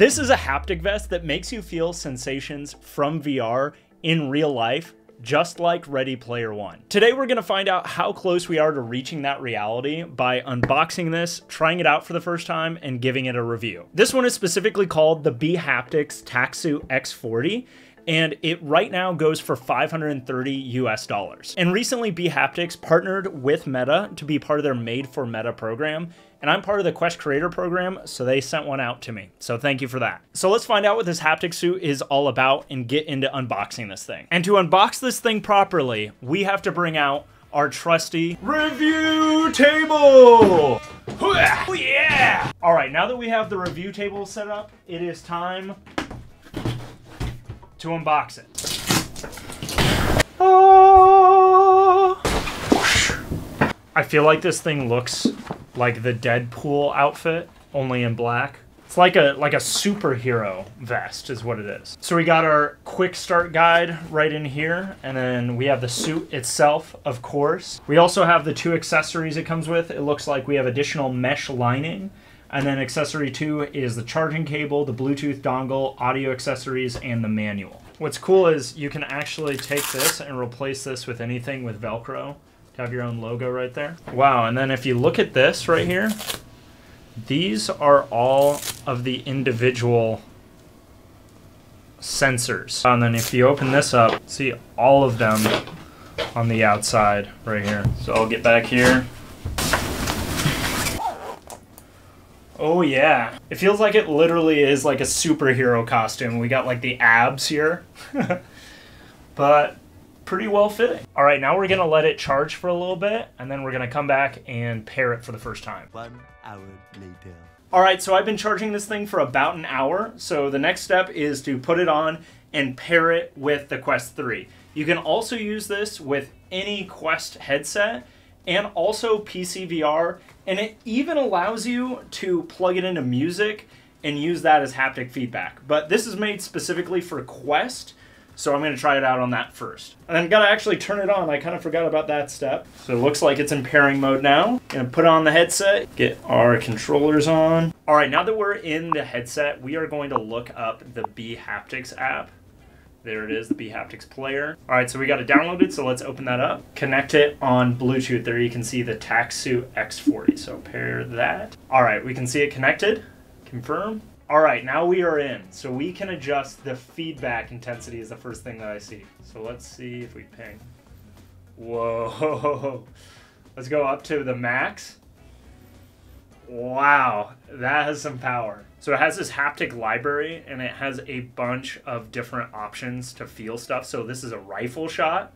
This is a haptic vest that makes you feel sensations from VR in real life just like Ready Player One. Today we're gonna find out how close we are to reaching that reality by unboxing this, trying it out for the first time, and giving it a review. This one is specifically called the bHaptics Tactsuit X40, and it right now goes for 530 US dollars. And recently bHaptics partnered with Meta to be part of their Made for Meta program, and I'm part of the Quest Creator program, so they sent one out to me. So thank you for that. So let's find out what this haptic suit is all about and get into unboxing this thing. And to unbox this thing properly, we have to bring out our trusty review table. Oh yeah! All right, now that we have the review table set up, it is time to unbox it. Oh. I feel like this thing looks like the Deadpool outfit, only in black. It's like a like a superhero vest is what it is. So we got our quick start guide right in here, and then we have the suit itself, of course. We also have the two accessories it comes with. It looks like we have additional mesh lining, and then accessory two is the charging cable, the Bluetooth dongle, audio accessories, and the manual. What's cool is you can actually take this and replace this with anything with Velcro to have your own logo right there. Wow, and then if you look at this right here, these are all of the individual sensors. And then if you open this up, see all of them on the outside right here. So I'll get back here. Oh yeah. It feels like it literally is like a superhero costume. We got like the abs here. but pretty well fitting. All right, now we're gonna let it charge for a little bit and then we're gonna come back and pair it for the first time. One hour later. All right, so I've been charging this thing for about an hour. So the next step is to put it on and pair it with the Quest 3. You can also use this with any Quest headset and also PC VR, and it even allows you to plug it into music and use that as haptic feedback. But this is made specifically for Quest, so I'm going to try it out on that first. And then got to actually turn it on. I kind of forgot about that step. So it looks like it's in pairing mode now. To put on the headset, get our controllers on. All right, now that we're in the headset, we are going to look up the bHaptics app. There it is, the bHaptics player. All right, so we got it downloaded, so let's open that up. Connect it on Bluetooth. There you can see the Tactsuit X40, so pair that. All right, we can see it connected. Confirm. All right, now we are in. So we can adjust the feedback intensity is the first thing that I see. So let's see if we ping. Whoa. Let's go up to the max. Wow, that has some power. So it has this haptic library and it has a bunch of different options to feel stuff. So this is a rifle shot.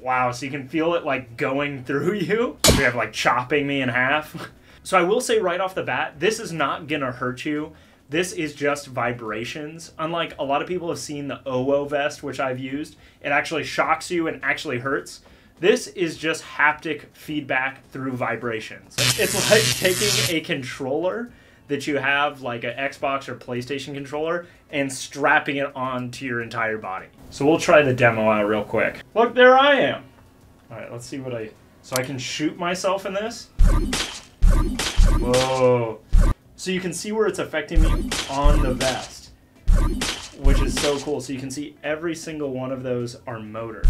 Wow, so you can feel it like going through you. We have like chopping me in half. So I will say right off the bat, this is not gonna hurt you. This is just vibrations. Unlike a lot of people have seen the OWO vest, which I've used, it actually shocks you and actually hurts. This is just haptic feedback through vibrations. It's like taking a controller that you have, like an Xbox or PlayStation controller, and strapping it onto your entire body. So we'll try the demo out real quick. Look, there I am. All right, let's see what I... So I can shoot myself in this. Whoa. So you can see where it's affecting me on the vest, which is so cool. So you can see every single one of those are motors.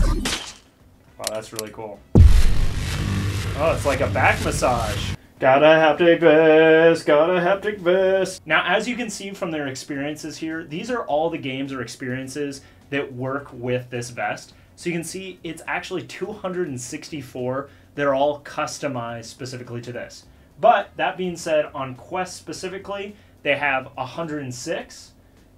Wow, that's really cool. Oh, it's like a back massage. Got a haptic vest, got a haptic vest. Now, as you can see from their experiences here, these are all the games or experiences that work with this vest. So you can see it's actually 264 that are all customized specifically to this. But that being said, on Quest specifically, they have 106.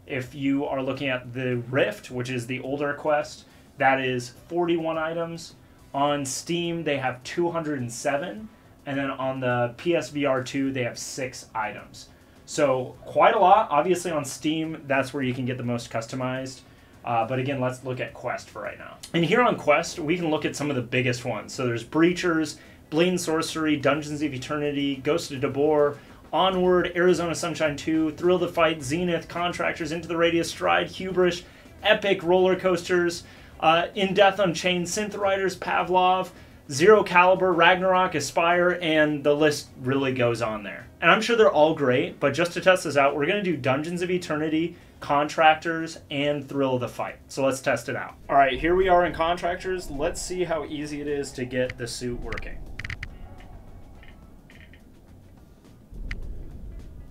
If you are looking at the Rift, which is the older Quest, that is 41 items. On Steam, they have 207. And then on the PSVR 2, they have six items. So quite a lot. Obviously, on Steam, that's where you can get the most customized. Uh, but again, let's look at Quest for right now. And here on Quest, we can look at some of the biggest ones. So there's Breachers, Blade and Sorcery, Dungeons of Eternity, Ghost of Tabor, Onward, Arizona Sunshine 2, Thrill the Fight, Zenith, Contractors, Into the Radius, Stride, Hubris, Epic Roller Coasters, uh, In Death Unchained, Synth Riders, Pavlov, Zero Caliber, Ragnarok, Aspire, and the list really goes on there. And I'm sure they're all great, but just to test this out, we're going to do Dungeons of Eternity, Contractors, and Thrill of the Fight. So let's test it out. All right, here we are in Contractors. Let's see how easy it is to get the suit working.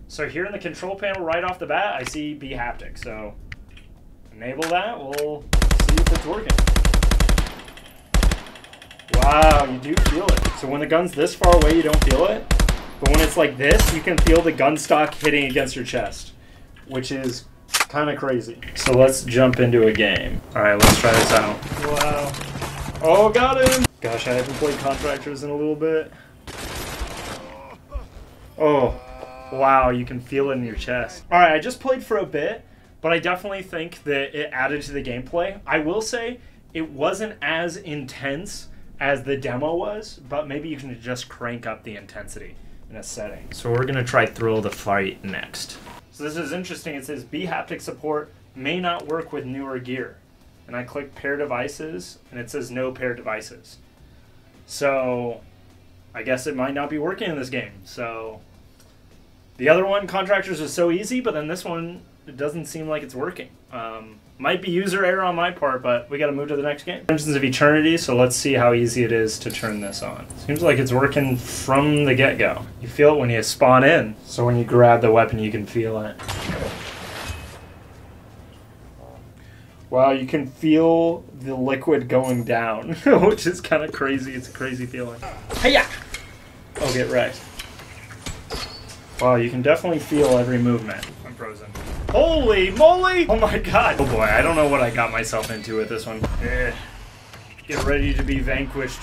So here in the control panel right off the bat, I see B haptic. So enable that. We'll see if it's working. Wow, you do feel it. So when the gun's this far away, you don't feel it. But when it's like this, you can feel the gun stock hitting against your chest, which is kind of crazy. So let's jump into a game. All right, let's try this out. Wow. Oh, got him. Gosh, I haven't played Contractors in a little bit. Oh, wow, you can feel it in your chest. All right, I just played for a bit, but I definitely think that it added to the gameplay. I will say it wasn't as intense as the demo was, but maybe you can just crank up the intensity in a setting. So we're gonna try Thrill the Fight next. So this is interesting. It says B haptic support may not work with newer gear. And I click pair devices and it says no pair devices. So I guess it might not be working in this game. So the other one, Contractors, was so easy, but then this one, it doesn't seem like it's working. Um, might be user error on my part, but we got to move to the next game. Dungeons of Eternity, so let's see how easy it is to turn this on. Seems like it's working from the get-go. You feel it when you spawn in, so when you grab the weapon, you can feel it. Wow, you can feel the liquid going down, which is kind of crazy. It's a crazy feeling. Hiya! Oh, get wrecked. Wow, you can definitely feel every movement. I'm frozen. Holy moly! Oh my god! Oh boy, I don't know what I got myself into with this one. Eh. Get ready to be vanquished.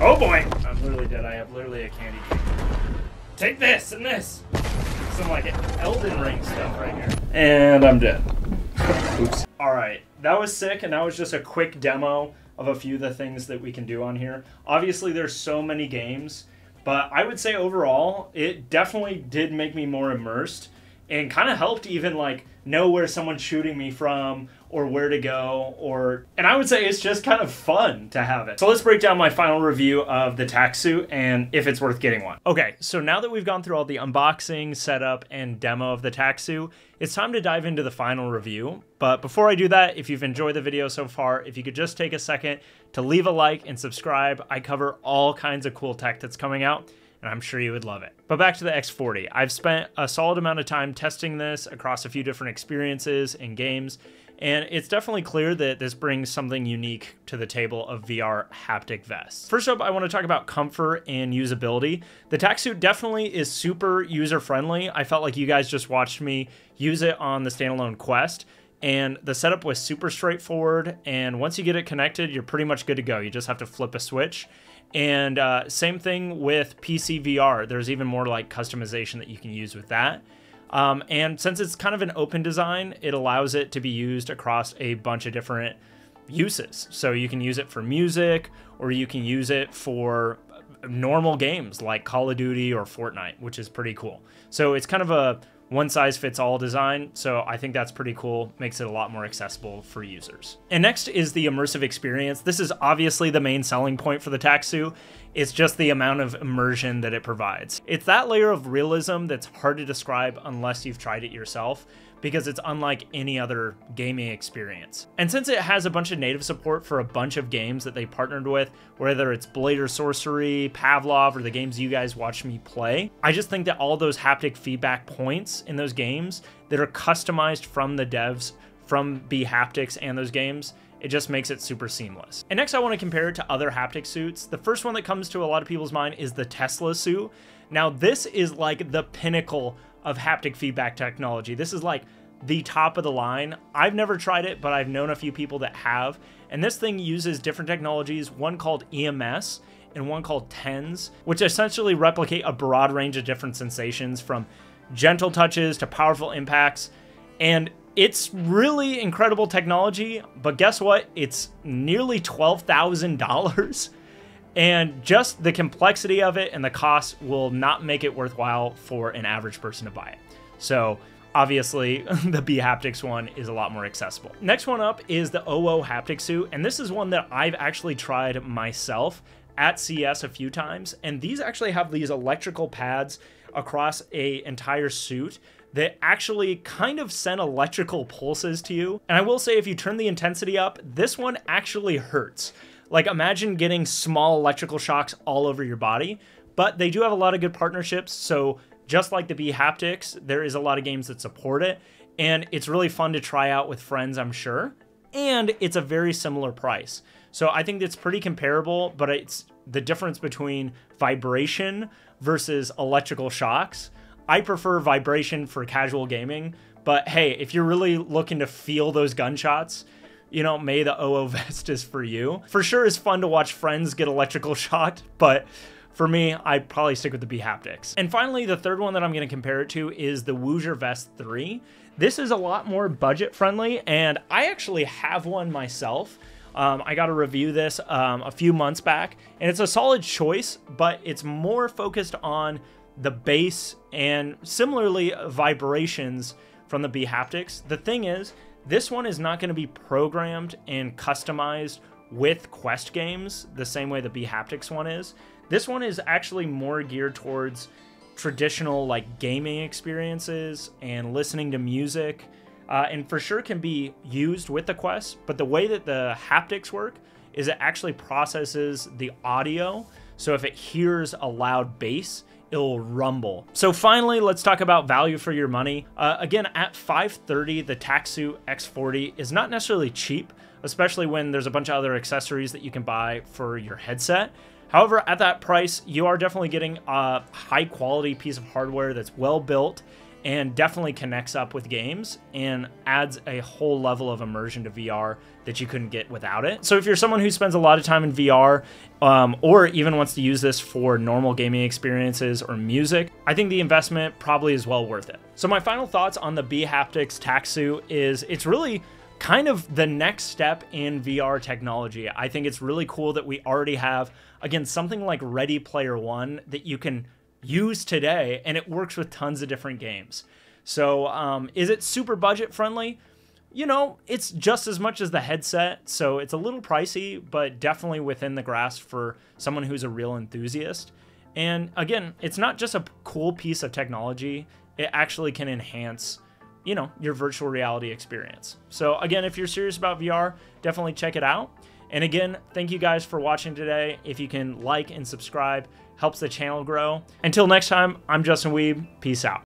Oh boy! I'm literally dead. I have literally a candy cane. Take this and this! Some like Elden Ring stuff right here. And I'm dead. Oops. Alright, that was sick, and that was just a quick demo of a few of the things that we can do on here. Obviously, there's so many games, but I would say overall, it definitely did make me more immersed and kind of helped even like know where someone's shooting me from or where to go or and I would say it's just kind of fun to have it. So let's break down my final review of the Tactsuit and if it's worth getting one. Okay, so now that we've gone through all the unboxing, setup, and demo of the Tactsuit, it's time to dive into the final review. But before I do that, if you've enjoyed the video so far, if you could just take a second to leave a like and subscribe, I cover all kinds of cool tech that's coming out and I'm sure you would love it. But back to the X40. I've spent a solid amount of time testing this across a few different experiences and games, and it's definitely clear that this brings something unique to the table of VR haptic vests. First up, I want to talk about comfort and usability. The Tactsuit definitely is super user-friendly. I felt like you guys just watched me use it on the standalone Quest, and the setup was super straightforward, and once you get it connected, you're pretty much good to go. You just have to flip a switch, and uh, same thing with PC VR. There's even more like customization that you can use with that. Um, and since it's kind of an open design, it allows it to be used across a bunch of different uses. So you can use it for music, or you can use it for normal games like Call of Duty or Fortnite, which is pretty cool. So it's kind of a one size fits all design, so I think that's pretty cool. Makes it a lot more accessible for users. And next is the immersive experience. This is obviously the main selling point for the suit. It's just the amount of immersion that it provides. It's that layer of realism that's hard to describe unless you've tried it yourself because it's unlike any other gaming experience. And since it has a bunch of native support for a bunch of games that they partnered with, whether it's Blade or Sorcery, Pavlov, or the games you guys watch me play, I just think that all those haptic feedback points in those games that are customized from the devs from bHaptics and those games it just makes it super seamless. And next I want to compare it to other haptic suits. The first one that comes to a lot of people's mind is the Teslasuit. Now this is like the pinnacle of haptic feedback technology. This is like the top of the line. I've never tried it, but I've known a few people that have. And this thing uses different technologies, one called EMS and one called TENS, which essentially replicate a broad range of different sensations from gentle touches to powerful impacts. And it's really incredible technology, but guess what? It's nearly $12,000. And just the complexity of it and the cost will not make it worthwhile for an average person to buy it. So obviously the bHaptics one is a lot more accessible. Next one up is the OWO haptic suit, and this is one that I've actually tried myself, at CES a few times, and these actually have these electrical pads across a entire suit that actually kind of send electrical pulses to you. And I will say, if you turn the intensity up, this one actually hurts. Like, imagine getting small electrical shocks all over your body. But they do have a lot of good partnerships. So, just like the bHaptics, there is a lot of games that support it. And it's really fun to try out with friends, I'm sure. And it's a very similar price. So, I think it's pretty comparable, but it's the difference between vibration versus electrical shocks. I prefer vibration for casual gaming, but hey, if you're really looking to feel those gunshots, you know, may the OWO vest is for you. For sure, it's fun to watch friends get electrical shocked, but for me, I'd probably stick with the bHaptics. And finally, the third one that I'm going to compare it to is the Woojer Vest 3. This is a lot more budget friendly, and I actually have one myself. Um, I got to review this um, a few months back, and it's a solid choice, but it's more focused on the bass and similarly vibrations from the bHaptics. The thing is, this one is not going to be programmed and customized with Quest games the same way the bHaptics one is. This one is actually more geared towards traditional like gaming experiences and listening to music uh, and for sure can be used with the Quest. But the way that the haptics work is it actually processes the audio. So if it hears a loud bass, it'll rumble. So finally, let's talk about value for your money. Uh, again, at 530, the Tactsuit X40 is not necessarily cheap, especially when there's a bunch of other accessories that you can buy for your headset. However, at that price, you are definitely getting a high quality piece of hardware that's well built and definitely connects up with games and adds a whole level of immersion to VR that you couldn't get without it. So if you're someone who spends a lot of time in VR um, or even wants to use this for normal gaming experiences or music, I think the investment probably is well worth it. So my final thoughts on the B Haptics Tactsuit is it's really kind of the next step in VR technology. I think it's really cool that we already have, again, something like Ready Player One that you can use today, and it works with tons of different games. So, um, is it super budget friendly? You know, it's just as much as the headset, so it's a little pricey, but definitely within the grasp for someone who's a real enthusiast. And again, it's not just a cool piece of technology, it actually can enhance, you know, your virtual reality experience. So, again, if you're serious about VR, definitely check it out. And again, thank you guys for watching today. If you can like and subscribe, helps the channel grow. Until next time, I'm Justin Wieb. Peace out.